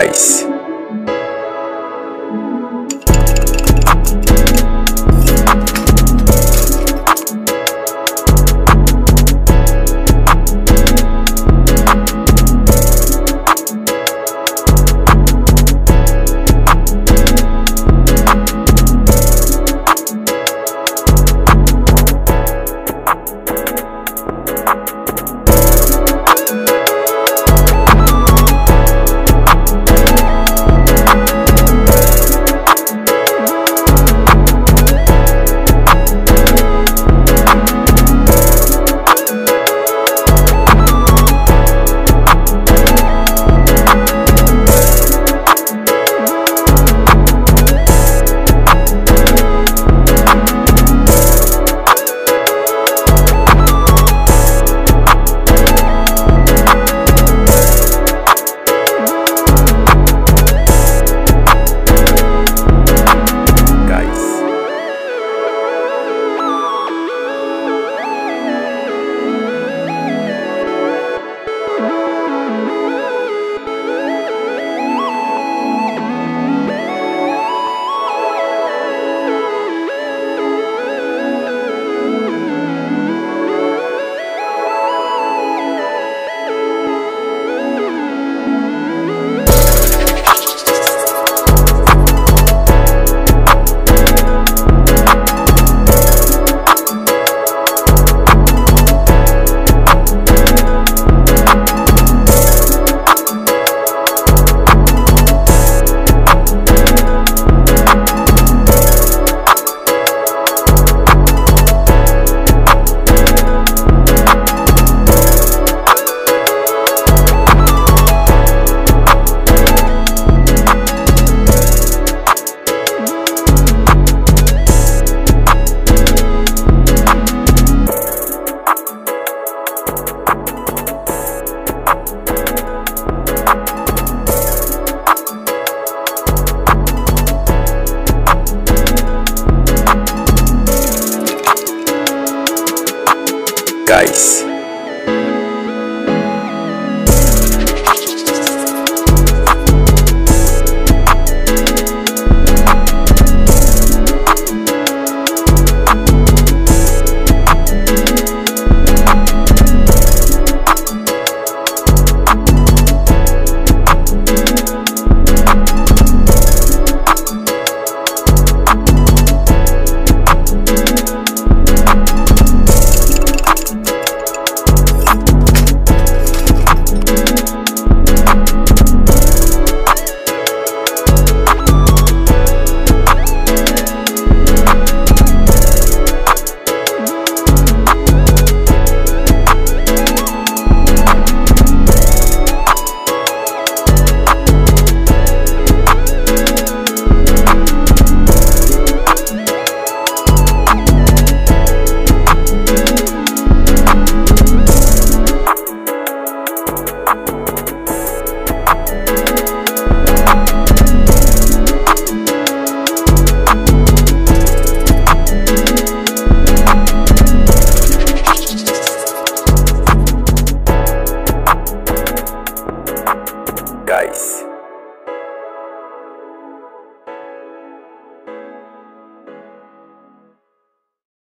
paz.